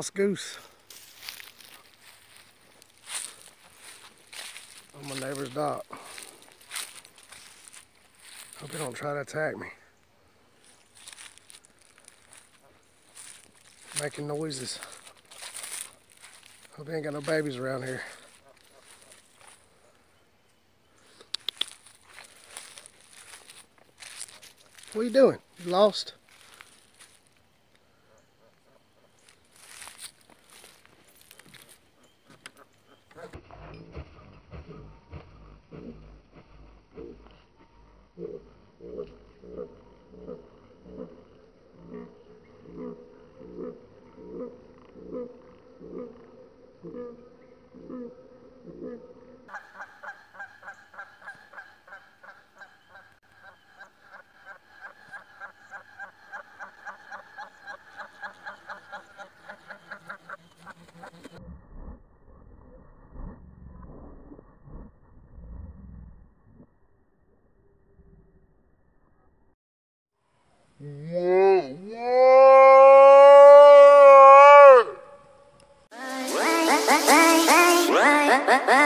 house goose. On my neighbor's dock. Hope he don't try to attack me. Making noises. Hope he ain't got no babies around here. What are you doing? You lost? Whoa, ben, ben.